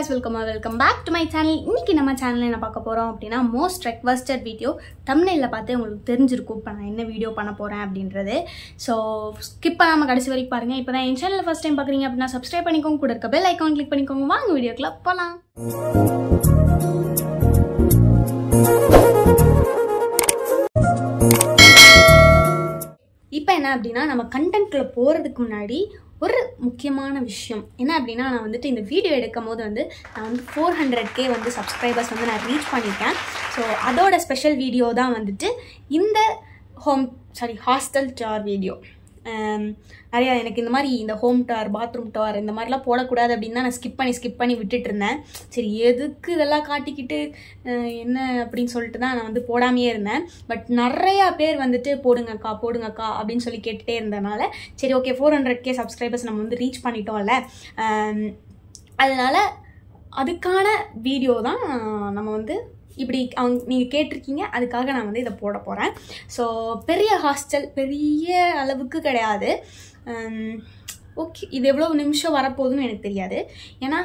guys welcome welcome back to my channel இன்னைக்கு நம்ம சேனலில் என்ன பார்க்க போகிறோம் அப்படின்னா மோஸ்ட் ரெக்வஸ்டட் வீடியோ தமிழில் பார்த்து உங்களுக்கு தெரிஞ்சிருக்கும். இப்போ நான் என்ன வீடியோ பண்ண போகிறேன் அப்படின்றது. ஸோ ஸ்கிப் பண்ணாமல் கடைசி வரைக்கும் பாருங்கள் இப்போ தான் என் சேனலில் ஃபஸ்ட் டைம் பார்க்குறீங்க அப்படின்னா சப்ஸ்கிரைப் பண்ணிக்கோங்க. கூட இருக்க பெல் ஐக்கான் கிளிக் பண்ணிக்கோங்க. வாங்க வீடியோக்குள்ள போகலாம் இப்போ என்ன அப்படின்னா நம்ம கண்டென்ட்டில் போகிறதுக்கு முன்னாடி ஒரு முக்கியமான விஷயம். என்ன அப்படின்னா நான் வந்துட்டு இந்த வீடியோ எடுக்கும் போது வந்து நான் வந்து ஃபோர் ஹண்ட்ரட் கே வந்து சப்ஸ்கிரைபர்ஸ் வந்து நான் ரீச் பண்ணியிருக்கேன் ஸோ அதோட ஸ்பெஷல் வீடியோ தான் வந்துட்டு இந்த home sorry hostel tour video நிறையா எனக்கு இந்த மாதிரி இந்த ஹோம் டார் பாத்ரூம் டார் இந்த மாதிரிலாம் போடக்கூடாது அப்படின்னு தான் நான் ஸ்கிப் பண்ணி ஸ்கிப் பண்ணி விட்டுட்டு இருந்தேன் சரி எதுக்கு இதெல்லாம் காட்டிக்கிட்டு என்ன அப்படின்னு சொல்லிட்டு தான் நான் வந்து போடாமையே இருந்தேன். பட் நிறையா பேர் வந்துட்டு போடுங்கக்கா போடுங்கக்கா அப்படின்னு சொல்லி கேட்டுகிட்டே இருந்தனால சரி okay four hundred K subscribers நம்ம வந்து ரீச் பண்ணிட்டோம்ல. அதனால் அதுக்கான வீடியோ தான் நம்ம வந்து இப்படி அவங்க நீங்கள் கேட்டிருக்கீங்க அதுக்காக நான் வந்து இதை போட போகிறேன் ஸோ பெரிய ஹாஸ்டல் பெரிய அளவுக்கு கிடையாது. Um, ஓகே இது எவ்வளோ நிமிஷம் வரப்போகுதுன்னு எனக்கு தெரியாது. ஏன்னா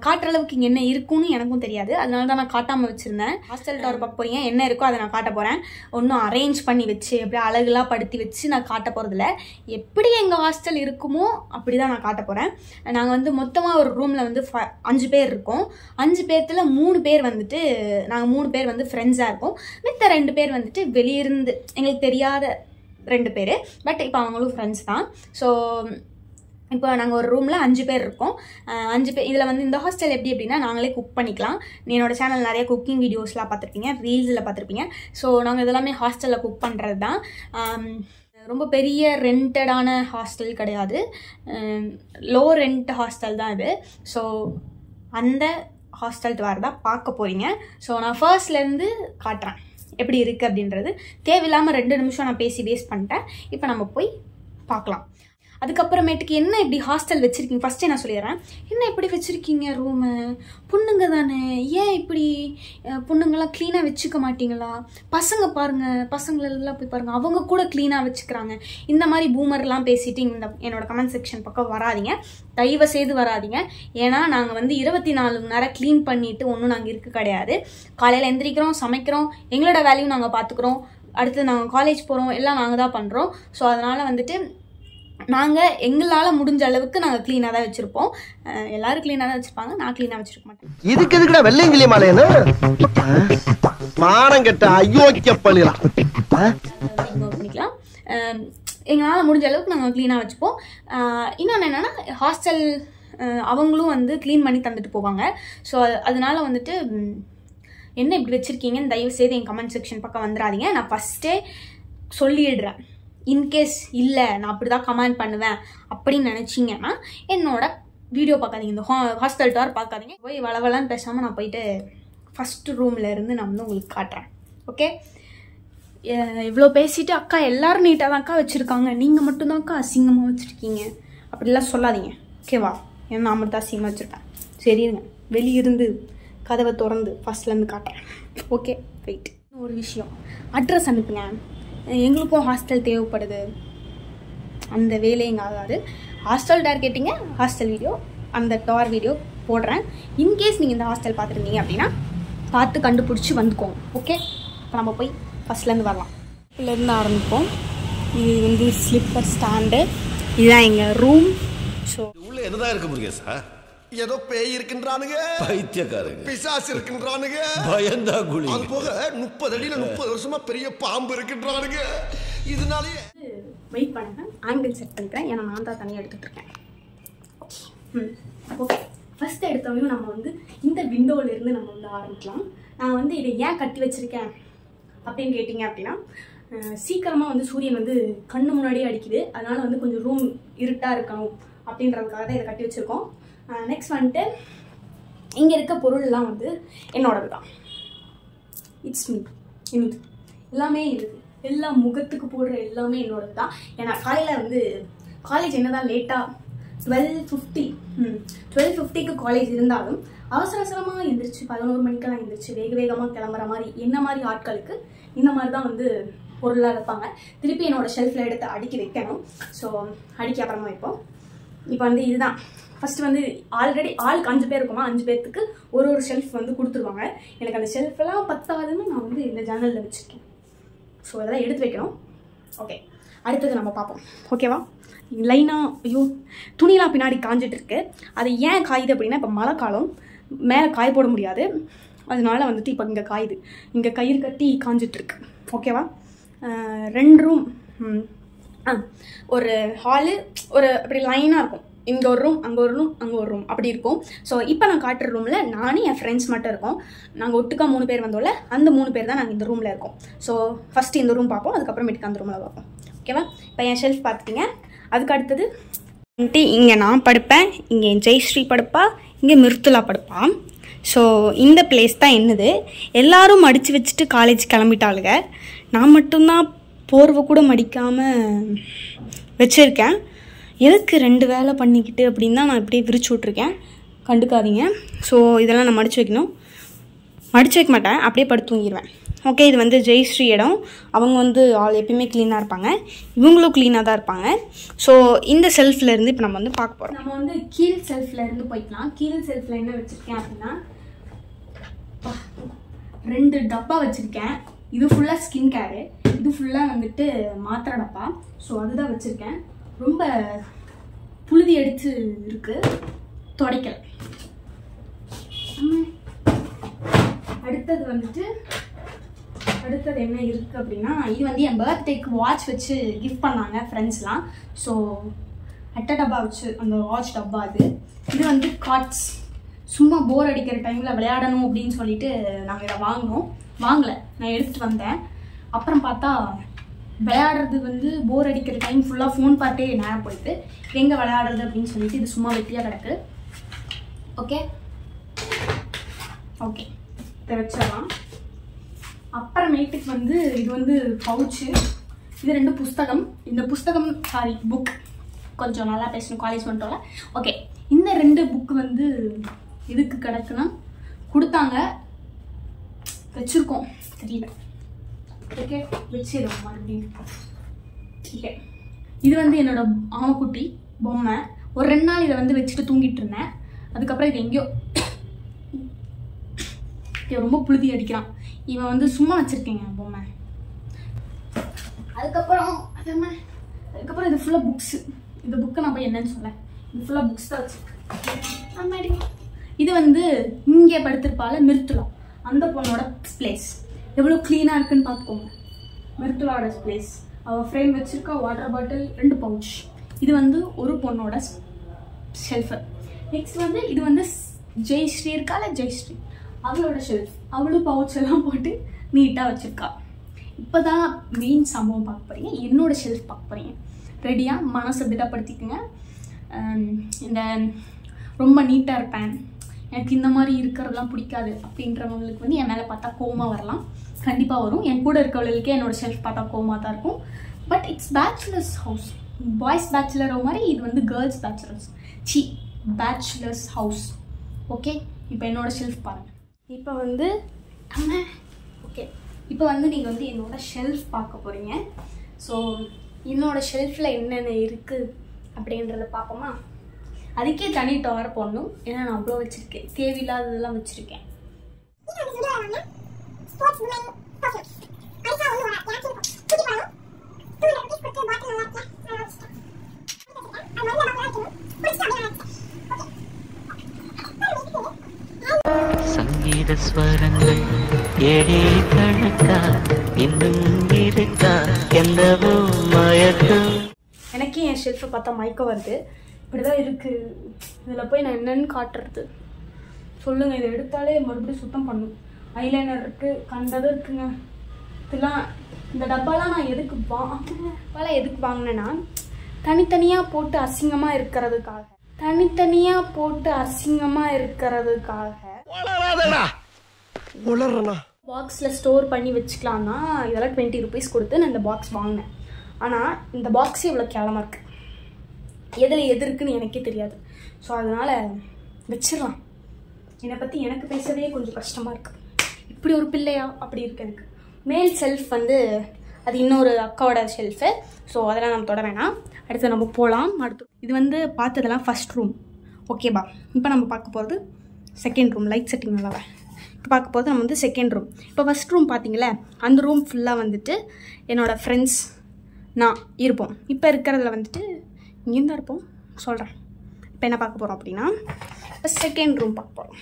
காட்டுற அளவுக்கு இங்கே என்ன இருக்குன்னு எனக்கும் தெரியாது. அதனால தான் நான் காட்டாமல் வச்சுருந்தேன். ஹாஸ்டல் டவர் பார்க்க போகிறீங்க என்ன இருக்கோ அதை நான் காட்ட போகிறேன் ஒன்றும் அரேஞ்ச் பண்ணி வச்சு அப்படியே அழகுலாம் படுத்தி வச்சு நான் காட்ட போகிறதில்ல எப்படி எங்கள் ஹாஸ்டல் இருக்குமோ அப்படி தான் நான் காட்ட போகிறேன் நாங்கள் வந்து மொத்தமாக ஒரு ரூமில் வந்து ஃப- அஞ்சு பேர் இருக்கோம். அஞ்சு பேர்த்தில் மூணு பேர் வந்துட்டு நாங்கள் மூணு பேர் வந்து ஃப்ரெண்ட்ஸாக இருக்கோம். மித்த ரெண்டு பேர் வந்துட்டு வெளியிருந்து எங்களுக்கு தெரியாத ரெண்டு பேர். பட் இப்போ அவங்களும் ஃப்ரெண்ட்ஸ் தான். ஸோ இப்போ நாங்கள் ஒரு ரூமில் அஞ்சு பேர் இருக்கோம். அஞ்சு பேர் இதில் வந்து இந்த ஹாஸ்டல் எப்படி அப்படின்னா நாங்களே குக் பண்ணிக்கலாம். என்னோடய சேனல் நிறைய குக்கிங் வீடியோஸ்லாம் பார்த்துருப்பீங்க ரீல்ஸில் பார்த்துருப்பீங்க. ஸோ நாங்கள் இதெல்லாமே ஹாஸ்டலில் குக் பண்ணுறது தான் ரொம்ப பெரிய ரெண்டடான ஹாஸ்டல் கிடையாது. லோ ரெண்ட் ஹாஸ்டல் தான் இது. ஸோ அந்த ஹாஸ்டல் டவர் தான் பார்க்க போகிறீங்க ஸோ நான் ஃபர்ஸ்ட்லேருந்து காட்டுறேன் எப்படி இருக்குது அப்படின்றது. தேவையில்லாமல் ரெண்டு நிமிஷம் நான் பேசி வேஸ்ட் பண்ணிட்டேன். இப்போ நம்ம போய் பார்க்கலாம். அதுக்கப்புறமேட்டுக்கு என்ன இப்படி ஹாஸ்டல் வச்சுருக்கீங்க? ஃபஸ்ட்டே நான் சொல்லிடுறேன். என்ன இப்படி வச்சுருக்கீங்க ரூமு பொண்ணுங்க தானே. ஏன் இப்படி பொண்ணுங்கெல்லாம் க்ளீனாக வச்சுக்க மாட்டீங்களா? பசங்க பாருங்கள் பசங்களெல்லாம் போய் பாருங்கள் அவங்க கூட க்ளீனாக வச்சுக்கிறாங்க. இந்த மாதிரி பூமர்லாம் பேசிட்டு இந்த என்னோட கமெண்ட் செக்ஷன் பக்கம் வராதிங்க. தயவு செய்து வராதீங்க. ஏன்னா நாங்கள் வந்து இருபத்தி நாலு மணி நேரம் க்ளீன் பண்ணிட்டு ஒன்றும் நாங்கள் இருக்க கிடையாது. காலையில் எந்திரிக்கிறோம் சமைக்கிறோம். எங்களோட வேலையும் நாங்கள் பார்த்துக்குறோம் அடுத்து நாங்கள் காலேஜ் போகிறோம் எல்லாம் நாங்கள் தான் பண்ணுறோம் ஸோ அதனால் வந்துட்டு நாங்கள் எங்களால் முடிஞ்ச அளவுக்கு நாங்கள் க்ளீனாக தான் வச்சுருப்போம். எல்லாரும் க்ளீனாக தான் வச்சுருப்பாங்க. நான் க்ளீனாக வச்சுருக்க மாட்டேன். இதுக்கு எதுக்குடா வெள்ளையங்கிலி மாலையன்னு மானம் கெட்ட அயோக்கிய இக்னோர் பண்ணிக்கலாம். எங்களால் முடிஞ்ச அளவுக்கு நாங்கள் க்ளீனாக வச்சுப்போம். இன்னொன்று என்னென்னா ஹாஸ்டல் அவங்களும் வந்து க்ளீன் பண்ணி தந்துட்டு போவாங்க. ஸோ அதனால வந்துட்டு என்ன இப்படி வச்சுருக்கீங்கன்னு தயவு செய்து என் கமெண்ட் செக்ஷன் பக்கம் வந்துடாதீங்க. நான் ஃபஸ்ட்டே சொல்லிடுறேன். இன்கேஸ் இல்லை நான் அப்படி தான் கமெண்ட் பண்ணுவேன் அப்படின்னு நினச்சிங்கன்னா என்னோட வீடியோ பார்க்காதீங்க. இந்த ஹா ஹாஸ்டல் டவர் பார்க்காதீங்க. போய் வளவலான்னு பேசாமல் நான் போயிட்டு ஃபஸ்ட்டு ரூமில் இருந்து நான் வந்து உங்களுக்கு காட்டுறேன். ஓகே இவ்வளோ பேசிட்டு அக்கா எல்லோரும் நீட்டாக தான் அக்கா வச்சுருக்காங்க. நீங்கள் மட்டும்தான்க்கா அசிங்கமாக வச்சுருக்கீங்க. அப்படிலாம் சொல்லாதீங்க. ஓகேவா ஏன்னா நான் மட்டும் தான் அசிங்கமாக வச்சுருக்கேன் சரிங்க வெளியிருந்து கதவை திறந்து ஃபஸ்ட்லேருந்து காட்டுறேன். ஓகே வெயிட் ஒரு விஷயம். அட்ரஸ் அனுப்புங்க. எங்களுக்கும் ஹாஸ்டல் தேவைப்படுது. அந்த வேலை எங்கே ஆகாது. ஹாஸ்டல் டேர் கேட்டிங்க ஹாஸ்டல் வீடியோ அந்த டார் வீடியோ போடுறேன். இன்கேஸ் நீங்கள் இந்த ஹாஸ்டல் பார்த்துருந்தீங்க அப்படின்னா பார்த்து கண்டுபிடிச்சி வந்துக்கோங்க ஓகே இப்போ நம்ம போய் ஃபஸ்ட்லேருந்து வரலாம். இதுலேருந்து ஆரம்பிப்போம். இது வந்து ஸ்லிப்பர் ஸ்டாண்டு இதுதான் எங்கள் ரூம் ஸோ உள்ள என்னதான் இருக்கு முருகேசா? ஏதோ பேய் இருக்கின்றானுங்க. பைத்தியக்காரங்க. பிசாசு இருக்கின்றானுங்க. பயந்தா குழி. அது போக முப்பது அடியில முப்பது வருஷமா பெரிய பாம்பு இருக்கின்றானுங்க. இதனாலயே வெயிட் பண்ணுங்க. ஆங்கிள் செட் பண்ணிக்கிறேன். ஏன்னா நான் தான் தனியாக எடுத்துகிட்டு இருக்கேன். ம். ஓகே ஃபஸ்ட்டு எடுத்தவரையும் நம்ம வந்து இந்த விண்டோல இருந்து நம்ம வந்து ஆரம்பிக்கலாம். நான் வந்து இதை ஏன் கட்டி வச்சிருக்கேன் அப்படின்னு கேட்டிங்க அப்படின்னா சீக்கிரமாக வந்து சூரியன் வந்து கண்ணு முன்னாடியே அடிக்குது. அதனால வந்து கொஞ்சம் ரூம் இருட்டாக இருக்கணும் அப்படின்றதுக்காக தான் இதை கட்டி வச்சுருக்கோம். நெக்ஸ்ட் வந்துட்டு இங்கே இருக்க பொருள்லாம் வந்து என்னோடது தான் இட்ஸ் மீ என்னது? எல்லாமே இருக்குது எல்லா முகத்துக்கு போடுற எல்லாமே என்னோடது தான் ஏன்னா காலையில் வந்து காலேஜ் என்னதான் லேட்டாக டுவெல் ஃபிஃப்டி ம் டுவெல் ஃபிஃப்டிக்கு காலேஜ் இருந்தாலும் அவசர அவசரமாக எந்திரிச்சு பதினோரு மணிக்கெல்லாம் எந்திரிச்சு வேக வேகமாக கிளம்புற மாதிரி என்ன மாதிரி ஆட்களுக்கு இந்த மாதிரி தான் வந்து பொருளாக வைப்பாங்க. திருப்பி என்னோட ஷெல்ஃபில் எடுத்து அடுக்கி வைக்கணும். ஸோ அடுக்கி அப்புறமா வைப்போம். இப்போ வந்து இதுதான். ஃபர்ஸ்ட் வந்து ஆல்ரெடி ஆளுக்கு அஞ்சு பேர் இருக்குமா அஞ்சு பேர்த்துக்கு ஒரு ஒரு ஷெல்ஃப் வந்து கொடுத்துருவாங்க. எனக்கு அந்த ஷெல்ஃபெல்லாம் பத்தாதுன்னு நான் வந்து இந்த ஜன்னலில் வச்சுருக்கேன். ஸோ இதெல்லாம் எடுத்து வைக்கணும். ஓகே அடுத்தது நம்ம பார்ப்போம். ஓகேவா லைனாக ஐயோ துணிலாம் பின்னாடி காஞ்சிட்டு இருக்கு. அது ஏன் காயுது அப்படின்னா இப்போ மழை காலம் மேலே காய போட முடியாது. அதனால வந்துட்டு இப்போ இங்கே காயுது. இங்கே கயிறு கட்டி காஞ்சிட்ருக்கு ஓகேவா ரெண்டு ரூம் ஆ ஒரு ஹாலு ஒரு அப்படி லைனாக இருக்கும். இங்கே ஒரு ரூம் அங்கே ஒரு ரூம் அங்கே ஒரு ரூம் அப்படி இருக்கும். ஸோ இப்போ நான் காட்டுற ரூமில் நானும் என் ஃப்ரெண்ட்ஸ் மட்டும் இருக்கோம். நாங்கள் ஒட்டுக்கா மூணு பேர் வந்தோம்ல அந்த மூணு பேர் தான் நாங்கள் இந்த ரூமில் இருக்கோம். ஸோ ஃபஸ்ட்டு இந்த ரூம் பார்ப்போம் அதுக்கப்புறமேட்டுக்கு அந்த ரூமில் பார்ப்போம். ஓகேவா இப்போ என் ஷெல்ஃப் பார்த்துட்டீங்க. அதுக்கு அடுத்தது வந்துட்டு இங்கே நான் படுப்பேன். இங்கே என் ஜெயஸ்ரீ படுப்பா. இங்கே மிருத்துலா படுப்பா. ஸோ இந்த பிளேஸ் தான் என்னது? எல்லாரும் மடித்து வச்சுட்டு காலேஜ் கிளம்பிட்டாளுங்க. நான் மட்டும்தான் போர்வை கூட மடிக்காமல் வச்சுருக்கேன். எதுக்கு ரெண்டு வேலை பண்ணிக்கிட்டு அப்படின்னு தான் நான் இப்படியே விரிச்சு விட்ருக்கேன் கண்டுக்காதீங்க. ஸோ இதெல்லாம் நான் மடித்து வைக்கணும். மடிச்சு வைக்க மாட்டேன். அப்படியே படுத்து தூங்கிடுவேன் ஓகே இது வந்து ஜெயஸ்ரீ இடம். அவங்க வந்து ஆள் எப்பயுமே க்ளீனாக இருப்பாங்க. இவங்களும் க்ளீனாக தான் இருப்பாங்க. ஸோ இந்த செல்ஃப்லேருந்து இப்போ நம்ம வந்து பார்க்க போகிறோம் நம்ம வந்து கீழ் செல்ஃப்லேருந்து போய்க்கலாம். கீழ் செல்ஃப்ல என்ன வச்சுருக்கேன் அப்படின்னா ரெண்டு டப்பா வச்சுருக்கேன். இது ஃபுல்லாக ஸ்கின் கேரு இது ஃபுல்லாக வந்துட்டு மாத்திரை டப்பா. ஸோ அதுதான் வச்சுருக்கேன். ரொம்ப புழுதி எடுத்து இருக்கு. துடைக்கல. அடுத்தது வந்துட்டு அடுத்தது என்ன இருக்குது அப்படின்னா இது வந்து என் பர்த்டேக்கு வாட்ச் வச்சு கிஃப்ட் பண்ணாங்க ஃப்ரெண்ட்ஸ்லாம் ஸோ அட்டை டப்பா வச்சு அந்த வாட்ச் டப்பா அது. இது வந்து கார்ட்ஸ் சும்மா போர் அடிக்கிற டைமில் விளையாடணும் அப்படின்னு சொல்லிட்டு நாங்கள் இதை வாங்கினோம். வாங்கலை. நான் எடுத்துகிட்டு வந்தேன். அப்புறம் பார்த்தா விளையாடுறது வந்து போர் அடிக்கிற டைம் ஃபுல்லாக ஃபோன் பார்த்தே நேரம் போயிட்டு எங்கே விளையாடுறது அப்படின்னு சொல்லிட்டு இது சும்மா வெட்டியாக கிடக்கு. ஓகே ஓகே இதை வச்சிடலாம். அப்புறமேட்டுக்கு வந்து இது வந்து பவுச்சு இது ரெண்டு புஸ்தகம். இந்த புஸ்தகம் சாரி புக் கொஞ்சம் நல்லா பேசணும் காலேஜ் வந்துட்டோம்ல. ஓகே இந்த ரெண்டு புக் வந்து எதுக்கு கிடக்குன்னா கொடுத்தாங்க. வச்சுருக்கோம். தெரியல. ஓகே? வச்சிடும் மறுபடியும். ஓகே. இது வந்து என்னோட ஆமக்குட்டி பொம்மை. ஒரு ரெண்டு நாள் இதை வந்து வச்சுட்டு தூங்கிட்டு இருந்தேன். அதுக்கப்புறம் இது எங்கேயோ ரொம்ப புழுதி அடிக்கிறான். இவன் வந்து சும்மா வச்சிருக்கேங்க பொம்மை. அதுக்கப்புறம் அது என்ன? அதுக்கப்புறம் இது ஃபுல்லாக புக்ஸு இந்த புக்கை நான் போய் என்னன்னு சொல்ல. இது ஃபுல்லாக புக்ஸ் தான் வச்சிருக்கேன். இது வந்து இங்கே படுத்திருப்பால மிருத்துலா அந்த பொண்ணோட பிளேஸ் எவ்வளோ க்ளீனாக இருக்குன்னு பார்த்துக்கோங்க. மிருத்துலாவோட பிளேஸ் அவள் ஃப்ரேம் வச்சிருக்கா வாட்டர் பாட்டில் ரெண்டு பவுச் இது வந்து ஒரு பொண்ணோட ஷெல்ஃபு நெக்ஸ்ட் வந்து இது வந்து ஜெய்ஸ்ரீ ஜெயஸ்ரீ இருக்கால ஜெயஸ்ரீ? அவளோட ஷெல்ஃப் அவளும் பவுச் எல்லாம் போட்டு நீட்டாக வச்சுருக்காள் இப்போ தான் மெயின் சம்பவம் பார்க்க போறீங்க. என்னோட ஷெல்ஃப் பார்க்க போகிறீங்க ரெடியாக மனசை திடப்படுத்திக்கங்க. இந்த ரொம்ப நீட்டாக இருப்பேன். எனக்கு இந்த மாதிரி இருக்கிறதெல்லாம் பிடிக்காது அப்படின்றவங்களுக்கு வந்து என் மேலே பார்த்தா கோமா வரலாம். கண்டிப்பாக வரும். என் கூட இருக்கவர்களுக்கே என்னோட ஷெல்ஃப் பார்த்தா கோவமா தான் இருக்கும். But it's bachelors house boys பேச்சுலரோ மாதிரி இது வந்து கேர்ள்ஸ் பேச்சுலர்ஸ் சி பேச்சுலர்ஸ் ஹவுஸ் ஓகே இப்போ என்னோட ஷெல்ஃப் பாருங்க. இப்போ வந்து ஓகே இப்போ வந்து நீங்கள் வந்து என்னோட ஷெல்ஃப் பார்க்க போகிறீங்க ஸோ என்னோட ஷெல்ஃபில் என்னென்ன இருக்குது அப்படின்றத பார்ப்போமா? அதுக்கே தனி டவர் போடணும் ஏன்னா நான் அவ்வளோ வச்சுருக்கேன். தேவையில்லாததெல்லாம் வச்சுருக்கேன். சங்கீத ஸ்வரங்கள் ஏழே கணக்கா இன்னும் இருக்கா என்னவோ மயக்கம் எனக்கு என் ஷெல்ஃபை பார்த்தா மயக்கம் வருது. இப்படிதான் இருக்கு. இதில் போய் நான் என்னன்னு காட்டுறது. சொல்லுங்க இதை எடுத்தாலே மறுபடியும் சுத்தம் பண்ணும். ஐலைனர் இருக்குது கண்டதும் இருக்குங்க. இதெல்லாம் இந்த டப்பாலாம் நான் எதுக்கு வாங்கினேன் எதுக்கு வாங்கினேன்னா தனித்தனியாக போட்டு அசிங்கமாக இருக்கிறதுக்காக. தனித்தனியாக போட்டு அசிங்கமாக இருக்கிறதுக்காக. பாக்ஸில் ஸ்டோர் பண்ணி வச்சுக்கலாம்னா இதெல்லாம் டுவெண்ட்டி ருபீஸ் கொடுத்து நான் இந்த பாக்ஸ் வாங்கினேன். ஆனால் இந்த பாக்ஸே இவ்வளோ கேவலமாக இருக்குது எதில் எது இருக்குன்னு எனக்கே தெரியாது. ஸோ அதனால் வச்சிடலாம். என்னை பற்றி எனக்கு பேசவே கொஞ்சம் கஷ்டமாக இருக்குது இப்படி ஒரு பிள்ளையா? அப்படி இருக்கு எனக்கு மேல் செல்ஃப் வந்து அது இன்னொரு அக்காவோட ஷெல்ஃபு ஸோ அதெல்லாம் நம்ம தொட வேணாம். அடுத்து நம்ம போகலாம் அடுத்து இது வந்து பார்த்ததெல்லாம் ஃபர்ஸ்ட் ரூம் ஓகேவா இப்போ நம்ம பார்க்க போகிறது செகண்ட் ரூம் லைட் செட்டிங் நல்லா இப்போ பார்க்க போகிறது நம்ம வந்து செகண்ட் ரூம் இப்போ ஃபஸ்ட் ரூம் பார்த்தீங்களே அந்த ரூம் ஃபுல்லாக வந்துட்டு என்னோடய ஃப்ரெண்ட்ஸ் நான் இருப்போம். இப்போ இருக்கிறதுல வந்துட்டு இங்கேயும் தான் இருப்போம். சொல்கிறேன் இப்போ என்ன பார்க்க போகிறோம் அப்படின்னா இப்போ செகண்ட் ரூம் பார்க்க போகிறோம்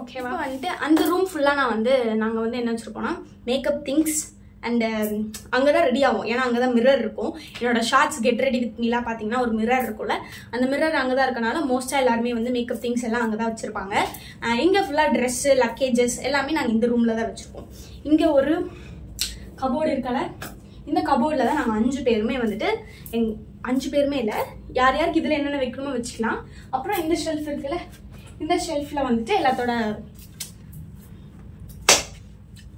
ஓகேவா வந்துட்டு அந்த ரூம் ஃபுல்லாக நான் வந்து நாங்கள் வந்து என்ன வச்சுருப்போம்னா மேக்கப் திங்ஸ் அண்டு அங்கே தான் ரெடி ஆகும் ஏன்னா அங்கே தான் மிரர் இருக்கும். என்னோட ஷார்ட்ஸ் கெட் ரெடி வித் மீலாம் பார்த்தீங்கன்னா ஒரு மிரர் இருக்கும்ல. அந்த மிரர் அங்கே தான் இருக்கனால மோஸ்ட்டாக எல்லாருமே வந்து மேக்கப் திங்ஸ் எல்லாம் அங்கே தான் வச்சுருப்பாங்க இங்கே ஃபுல்லாக ட்ரெஸ்ஸு லக்கேஜஸ் எல்லாமே நாங்கள் இந்த ரூமில் தான் வச்சுருப்போம் இங்கே ஒரு கபோர்டு இருக்கல. இந்த கபோர்டில் தான் நாங்கள் அஞ்சு பேருமே வந்துட்டு எங் அஞ்சு பேருமே இல்லை. யார் யாருக்கு இதில் என்னென்ன வைக்கணுமோ வச்சுக்கலாம். அப்புறம் இந்த ஷெல்ஃப் இருக்குல்ல இந்த ஷெல்ஃபில் வந்துட்டு எல்லாத்தோட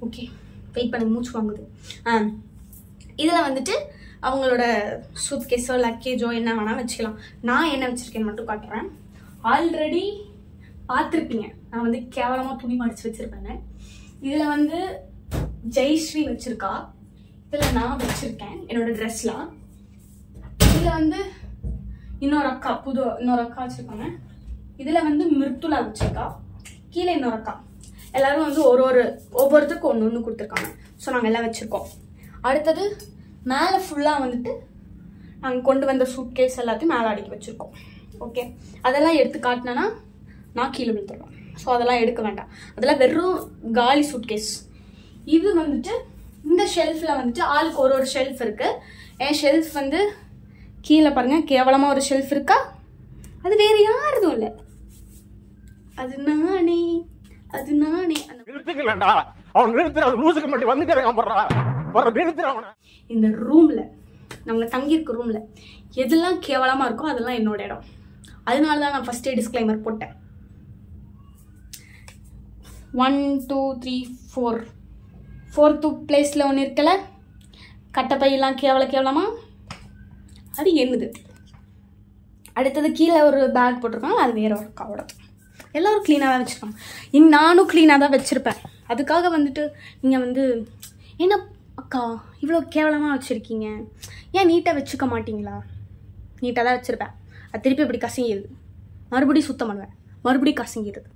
ஓகே வெயிட் பண்ணி மூச்சு வாங்குது. ஆ இதில் வந்துட்டு அவங்களோட சூட்கேஸோ லக்கேஜோ என்ன வேணால் வச்சுக்கலாம். நான் என்ன வச்சுருக்கேன்னு மட்டும் காட்டுறேன். ஆல்ரெடி பார்த்துருப்பீங்க. நான் வந்து கேவலமாக துணி மடித்து வச்சுருப்பேன் இதில் வந்து ஜெய்ஸ்ரீ வச்சுருக்கா. இதில் நான் வச்சுருக்கேன் என்னோடய ட்ரெஸ்லாம் இதில் வந்து இன்னொரு அக்கா புது இன்னொரு அக்கா வச்சுருக்காங்க. இதில் வந்து மிருத்துளா வச்சுருக்கா கீழே இன்னொரு அக்கா எல்லாரும் வந்து ஒரு ஒரு ஒவ்வொருத்தருக்கும் ஒன்று ஒன்று கொடுத்துருக்காங்க. ஸோ நாங்கள் எல்லாம் வச்சுருக்கோம். அடுத்தது மேலே ஃபுல்லாக வந்துட்டு நாங்கள் கொண்டு வந்த சூட்கேஸ் எல்லாத்தையும் மேலே அடுக்கி வச்சுருக்கோம். ஓகே அதெல்லாம் எடுத்து காட்டினேன்னா நான் கீழே விழுந்துருவேன். ஸோ அதெல்லாம் எடுக்க வேண்டாம். அதெல்லாம் வெறும் காலி சூட்கேஸ் இது வந்துட்டு இந்த ஷெல்ஃபில் வந்துட்டு ஆளுக்கு ஒரு ஒரு ஷெல்ஃப் இருக்குது என் ஷெல்ஃப் வந்து கீழே பாருங்கள் கேவலமாக ஒரு ஷெல்ஃப் இருக்கா? அது வேறு யாருதும் இல்லை. அது நானே அது நானே. அந்த நிறுத்துக்கலடா அவன் நிறுத்துற லூசுக்கு மட்டும் வந்துக்கிறேன் போடுறா. போற நிறுத்துற அவனை. இந்த ரூமில் நாங்கள் தங்கியிருக்க ரூமில் எதெல்லாம் கேவலமாக இருக்கோ அதெல்லாம் என்னோட இடம். அதனால தான் நான் ஃபஸ்ட்டே டிஸ்க்ளைமர் போட்டேன். One two three four fourth பிளேஸில் ஒன்று இருக்கல கட்டப்பையெல்லாம் கேவல கேவலமா? அது என்னது? அடுத்தது கீழே ஒரு பேக் போட்டிருக்காங்க அது வேற ஒரு அக்காவோட எல்லோரும் க்ளீனாக தான் வச்சுருக்காங்க இன் நானும் க்ளீனாக தான் வச்சுருப்பேன். அதுக்காக வந்துட்டு நீங்கள் வந்து என்ன அக்கா இவ்வளோ கேவலமாக வச்சுருக்கீங்க? ஏன் நீட்டாக வச்சுக்க மாட்டீங்களா? நீட்டாக தான் வச்சுருப்பேன். அது திருப்பி இப்படி கசங்கிடுது மறுபடியும் சுத்தம் பண்ணுவேன். மறுபடியும் கசங்கிடுது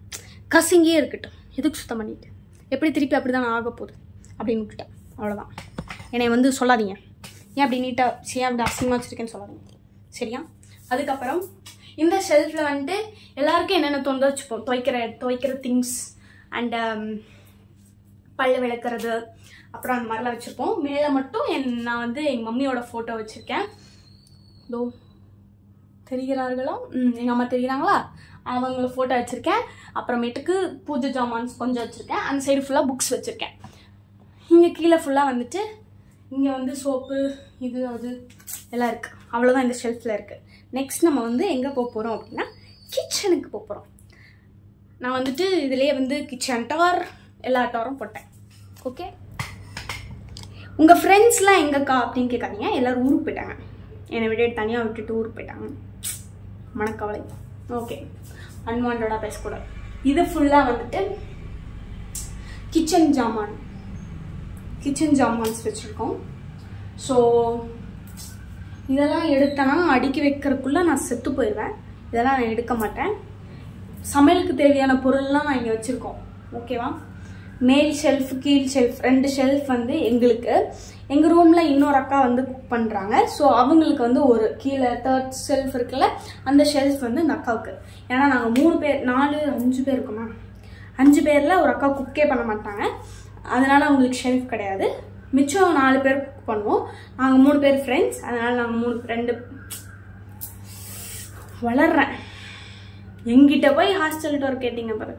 கசங்கியே இருக்கட்டும். எதுக்கு சுத்தம் பண்ணிட்டு? எப்படி திருப்பி அப்படி தான் ஆக போகுது? அப்படின்னு விட்டுட்டேன் அவ்வளோதான் என்னை வந்து சொல்லாதீங்க. ஏன் அப்படி நீட்டாக ஏன் அப்படி அசிங்கமாக வச்சுருக்கேன்னு சொல்லாதீங்க. சரியா? அதுக்கப்புறம் இந்த ஷெல்ஃபில் வந்துட்டு எல்லாருக்கும் என்னென்ன தொந்த வச்சுப்போம்? துவைக்கிற துவைக்கிற திங்ஸ் அண்டு um, பல்லு விளக்குறது அப்புறம் அந்த மாதிரிலாம் வச்சுருப்போம் மேலே மட்டும் என் நான் வந்து எங்கள் மம்மியோட ஃபோட்டோ வச்சுருக்கேன். தோ தெரிகிறார்களோ? எங்கள் அம்மா தெரிகிறாங்களா அவங்கள ஃபோட்டோ வச்சுருக்கேன். அப்புறமேட்டுக்கு பூஜை ஜாமான்ஸ் கொஞ்சம் வச்சுருக்கேன். அந்த சைடு ஃபுல்லாக புக்ஸ் வச்சுருக்கேன். இங்கே கீழே ஃபுல்லாக வந்துட்டு இங்கே வந்து சோப்பு இது அது எல்லாம் இருக்குது அவ்வளோதான் இந்த ஷெல்ஃபில் இருக்குது நெக்ஸ்ட் நம்ம வந்து எங்கே போக போகிறோம் அப்படின்னா கிச்சனுக்கு போக போகிறோம் நான் வந்துட்டு இதுலேயே வந்து கிச்சன் டார் எல்லா டாரும் போட்டேன். ஓகே உங்கள் ஃப்ரெண்ட்ஸ்லாம் எங்கக்கா அப்படின்னு கேட்காதீங்க. எல்லோரும் ஊருக்கு போயிட்டாங்க. என்னை விட தனியாக விட்டுட்டு ஊருக்கு போயிட்டாங்க. மனக்கவலை. ஓகே அன்வான்டாக பேசக்கூடாது. இது ஃபுல்லாக வந்துட்டு கிச்சன் ஜாமான். கிச்சன் ஜாமான்ஸ் வச்சுருக்கோம். ஸோ இதெல்லாம் எடுத்தேன்னா அடுக்கி வைக்கிறதுக்குள்ளே நான் செத்து போயிடுவேன். இதெல்லாம் நான் எடுக்க மாட்டேன். சமையலுக்கு தேவையான பொருள்லாம் நான் இங்கே வச்சுருக்கோம். ஓகேவா? மேல் ஷெல்ஃப் கீழ் ஷெல்ஃப் ரெண்டு ஷெல்ஃப் வந்து எங்களுக்கு. எங்கள் ரூமில் இன்னொரு அக்கா வந்து குக் பண்ணுறாங்க ஸோ அவங்களுக்கு வந்து ஒரு கீழே தேர்ட் ஷெல்ஃப் இருக்குல்ல அந்த ஷெல்ஃப் வந்து இந்த அக்காவுக்கு. ஏன்னா நாங்கள் மூணு பேர் நாலு அஞ்சு பேர் இருக்கோமா? அஞ்சு பேரில் ஒரு அக்கா குக்கே பண்ண மாட்டாங்க. அதனால் அவங்களுக்கு ஷெல்ஃப் கிடையாது. மிச்சம் நாலு பேர் பண்ணுவோம். நாங்கள் மூணு பேர் ஃப்ரெண்ட்ஸ் அதனால் நாங்கள் மூணு ரெண்டு வளர்றேன். எங்கிட்ட போய் ஹாஸ்டல் டோர் கேட்டிங்க பாரு.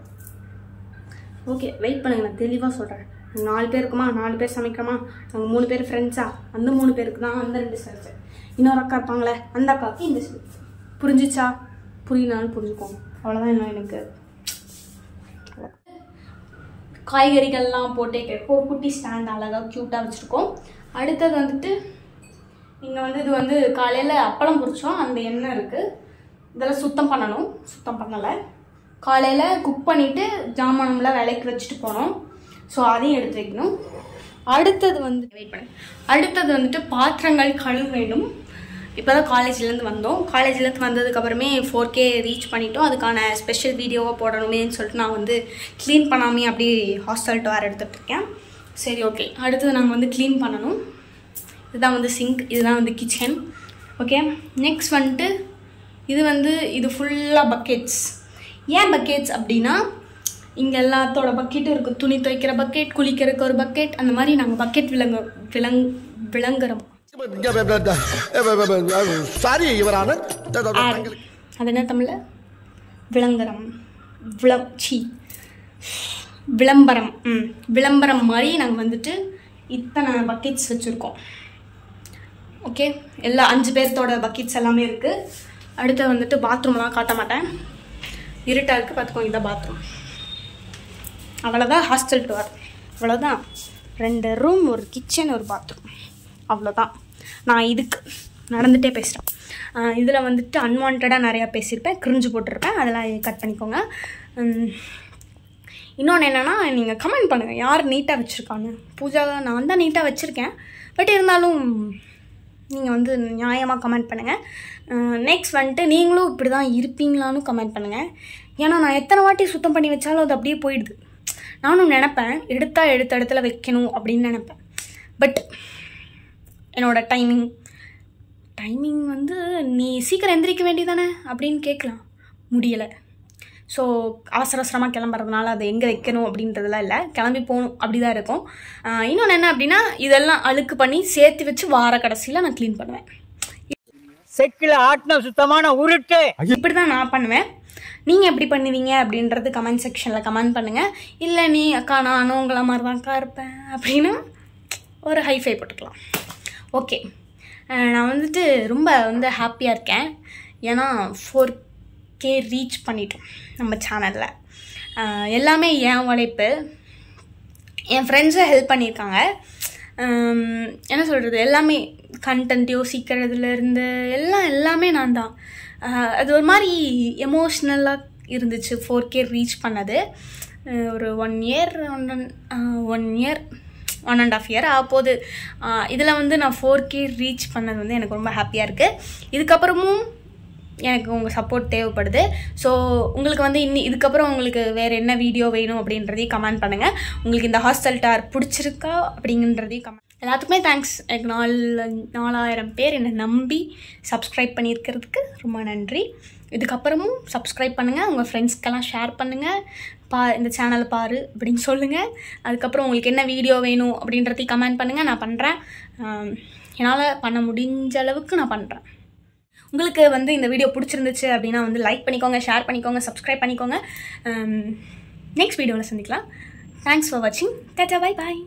ஓகே வெயிட் பண்ணுங்க நான் தெளிவாக சொல்கிறேன் நாலு பேர் இருக்குமா? நாலு பேர் சமைக்கிறோமா நாங்கள் மூணு பேர் ஃப்ரெண்ட்ஸா அந்த மூணு பேருக்கு தான் அந்த ரெண்டு செல்ஃபு இன்னொரு அக்கா இருப்பாங்களே அந்த அக்காவுக்கு இந்த செல்ஃப் புரிஞ்சிச்சா? புரியனாலும் புரிஞ்சுக்கோங்க. அவ்வளோதான் இன்னும் எனக்கு. காய்கறிகள்லாம் போட்டே ஒரு குட்டி ஸ்டாண்ட் அழகாக க்யூட்டாக வச்சுருக்கோம். அடுத்தது வந்துட்டு இங்கே வந்து இது வந்து காலையில் அப்பளம் பிடிச்சோம் அந்த எண்ணெய் இருக்குது இதெல்லாம் சுத்தம் பண்ணணும். சுத்தம் பண்ணலை. காலையில் குக் பண்ணிவிட்டு ஜாமானம்லாம் விலைக்கு வச்சுட்டு போனோம் ஸோ அதையும் எடுத்து வைக்கணும். அடுத்தது வந்து வெயிட் பண்ணு. அடுத்தது வந்துட்டு பாத்திரங்கள் கழுவ வேண்டும். இப்போ தான் காலேஜ்லேருந்து வந்தோம். காலேஜ்லேருந்து வந்ததுக்கப்புறமே ஃபோர் கே ரீச் பண்ணிட்டோம். அதுக்கான ஸ்பெஷல் வீடியோவாக போடணுமேன்னு சொல்லிட்டு நான் வந்து க்ளீன் பண்ணாமே அப்படியே ஹாஸ்டல் டோர் எடுத்துகிட்டு இருக்கேன். சரி ஓகே அடுத்தது நாங்கள் வந்து க்ளீன் பண்ணணும். இதுதான் வந்து சிங்க் இதுதான் வந்து கிச்சன் ஓகே நெக்ஸ்ட் வந்துட்டு இது வந்து இது ஃபுல்லாக பக்கெட்ஸ் ஏன் பக்கெட்ஸ் அப்படின்னா இங்கே எல்லாத்தோட பக்கெட்டும் இருக்குது துணி துவைக்கிற பக்கெட் குளிக்கிறதுக்கு ஒரு பக்கெட் அந்த மாதிரி நாங்கள் பக்கெட் விளங்க விளங் விளங்குறோம். சாரி இவரான. அது என்ன தமிழில் விளம்பரம் விளம் சி. விளம்பரம். ம். விளம்பரம் மாதிரி நாங்கள் வந்துட்டு இத்தனை பக்கெட்ஸ் வச்சுருக்கோம். ஓகே எல்லா அஞ்சு பேர்த்தோட பக்கெட்ஸ் எல்லாமே இருக்குது அடுத்து வந்துட்டு பாத்ரூம்லாம் காட்ட மாட்டேன். இருட்டாக இருக்குது பார்த்துக்கோங்க இதான் பாத்ரூம் அவ்வளோதான் ஹாஸ்டல் டோர் அவ்வளோதான் ரெண்டு ரூம் ஒரு கிச்சன் ஒரு பாத்ரூம் அவ்வளோதான் நான் இதுக்கு நடந்துகிட்டே பேசுகிறேன் இதில் வந்துட்டு அன்வான்டாக நிறையா பேசியிருப்பேன். கிரிஞ்சு போட்டிருப்பேன். அதெல்லாம் கட் பண்ணிக்கோங்க. இன்னொன்று என்னென்னா நீங்கள் கமெண்ட் பண்ணுங்கள் யார் நீட்டாக வச்சுருக்காங்க பூஜா நான் தான் நீட்டாக வச்சுருக்கேன். பட் இருந்தாலும் நீங்கள் வந்து நியாயமாக கமெண்ட் பண்ணுங்கள் நெக்ஸ்ட் வந்துட்டு நீங்களும் இப்படி தான் இருப்பீங்களான்னு கமெண்ட் பண்ணுங்கள் ஏன்னா நான் எத்தனை வாட்டி சுத்தம் பண்ணி வச்சாலும் அது அப்படியே போயிடுது. நானும் நினப்பேன் எடுத்தால் எடுத்த இடத்துல வைக்கணும் அப்படின்னு நினப்பேன். பட் என்னோடய டைமிங் டைமிங் வந்து நீ சீக்கிரம் எந்திரிக்க வேண்டியதானே அப்படின்னு கேட்கலாம். முடியலை. ஸோ அவசர அவசரமாக கிளம்புறதுனால அதை எங்கே வைக்கணும் அப்படின்றதுலாம் இல்லை. கிளம்பி போகணும் அப்படி தான் இருக்கும் இன்னொன்று என்ன அப்படின்னா இதெல்லாம் அழுக்கு பண்ணி சேர்த்து வச்சு வார கடைசியில் நான் க்ளீன் பண்ணுவேன். செக்கில் ஆட்டின சுத்தமான உருட்டு. இப்படி தான் நான் பண்ணுவேன். நீங்கள் எப்படி பண்ணுவீங்க அப்படின்றது கமெண்ட் செக்ஷனில் கமெண்ட் பண்ணுங்கள் இல்லை நீ அக்கா நானும் உங்களை மாதிரி தான்க்கா இருப்பேன் அப்படின்னா ஒரு ஹைஃபை போட்டுக்கலாம். ஓகே நான் வந்துட்டு ரொம்ப வந்து ஹாப்பியாக இருக்கேன். ஏன்னா ஃபோர் கே ரீச் பண்ணிட்டோம் நம்ம சேனலில் எல்லாமே என் உழைப்பு. என் ஃப்ரெண்ட்ஸும் ஹெல்ப் பண்ணியிருக்காங்க. என்ன சொல்கிறது எல்லாமே கண்டென்ட் யோசிக்கிறதுலேருந்து எல்லாம் எல்லாமே நான் தான். அது ஒரு மாதிரி எமோஷ்னலாக இருந்துச்சு. ஃபோர் கே ரீச் பண்ணது. ஒரு one year one one year one and half year அப்போது இதில் வந்து நான் ஃபோர் கே ரீச் பண்ணது வந்து எனக்கு ரொம்ப ஹாப்பியாக இருக்குது இதுக்கப்புறமும் எனக்கு உங்கள் சப்போர்ட் தேவைப்படுது. ஸோ உங்களுக்கு வந்து இன்னி இதுக்கப்புறம் உங்களுக்கு வேறு என்ன வீடியோ வேணும் அப்படின்றதையும் கமெண்ட் பண்ணுங்கள் உங்களுக்கு இந்த ஹாஸ்டல் டார் பிடிச்சிருக்கா அப்படிங்கன்றதையும் கமெண்ட் எல்லாத்துக்குமே தேங்க்ஸ் எனக்கு நாலு நாலாயிரம் பேர் என்னை நம்பி சப்ஸ்கிரைப் பண்ணியிருக்கிறதுக்கு ரொம்ப நன்றி. இதுக்கப்புறமும் சப்ஸ்கிரைப் பண்ணுங்கள் உங்கள் ஃப்ரெண்ட்ஸ்க்கெல்லாம் ஷேர் பண்ணுங்கள் பா இந்த சேனலை பாரு அப்படின்னு சொல்லுங்கள் அதுக்கப்புறம் உங்களுக்கு என்ன வீடியோ வேணும் அப்படின்றதையும் கமெண்ட் பண்ணுங்கள் நான் பண்ணுறேன் என்னால் பண்ண முடிஞ்ச அளவுக்கு நான் பண்ணுறேன் உங்களுக்கு வந்து இந்த வீடியோ பிடிச்சிருந்துச்சு அப்படின்னா வந்து லைக் பண்ணிக்கோங்க ஷேர் பண்ணிக்கோங்க சப்ஸ்கிரைப் பண்ணிக்கோங்க. Um, நெக்ஸ்ட் வீடியோவில் சந்திக்கலாம். தேங்க்ஸ் ஃபார் வாட்சிங் டேட்டா பை பாய்